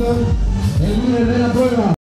esto en una verdadera prueba.